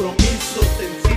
compromisos en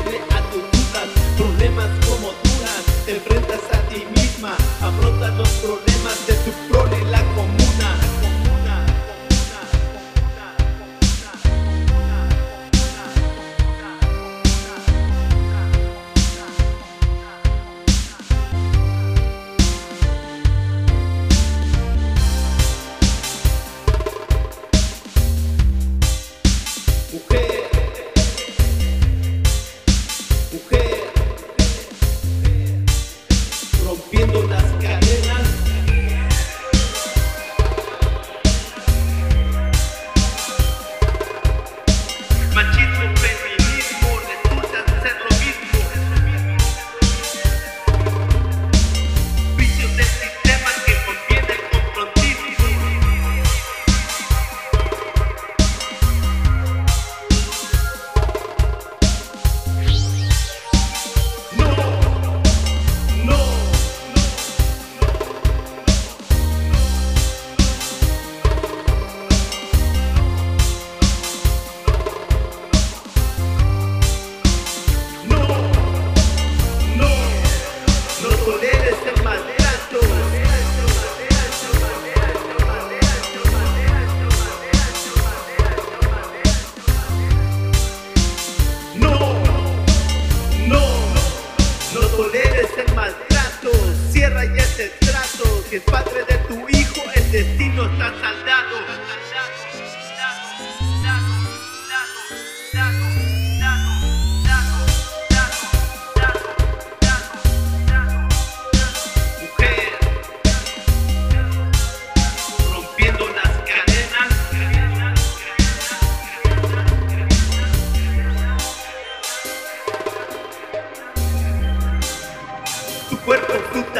eres el maltrato, cierra ya ese trato, si es padre de tu hijo, el destino está saldado.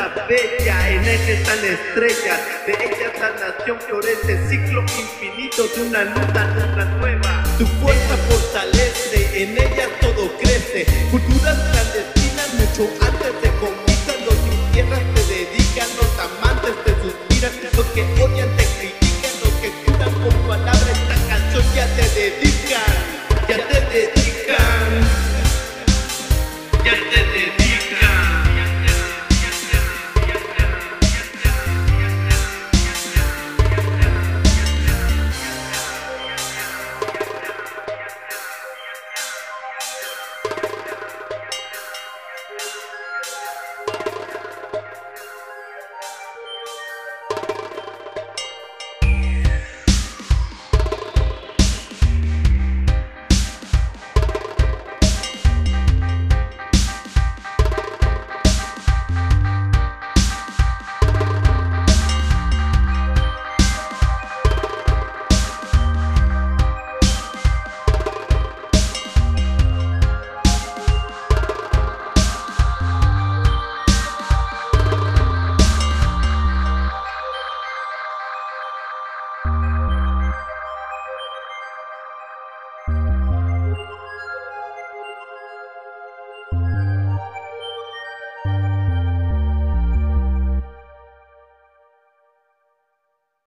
Bella, en ella están estrellas, de ella esta nación florece, ciclo infinito de una luna, luna nueva. Tu fuerza fortalece, en ella